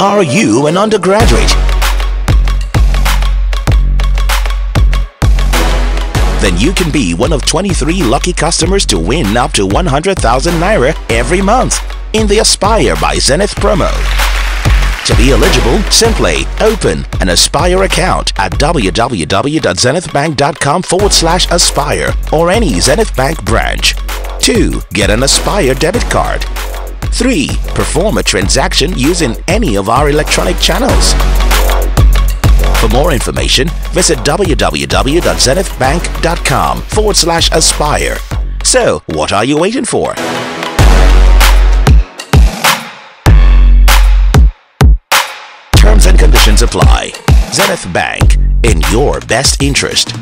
Are you an undergraduate? Then you can be one of 23 lucky customers to win up to 100,000 Naira every month in the Aspire by Zenith promo. To be eligible, simply open an Aspire account at www.zenithbank.com forward slash Aspire or any Zenith Bank branch. 2. Get an Aspire debit card. 3. Perform a transaction using any of our electronic channels. For more information, visit www.zenithbank.com forward slash Aspire. So, what are you waiting for? Terms and conditions apply. Zenith Bank, in your best interest.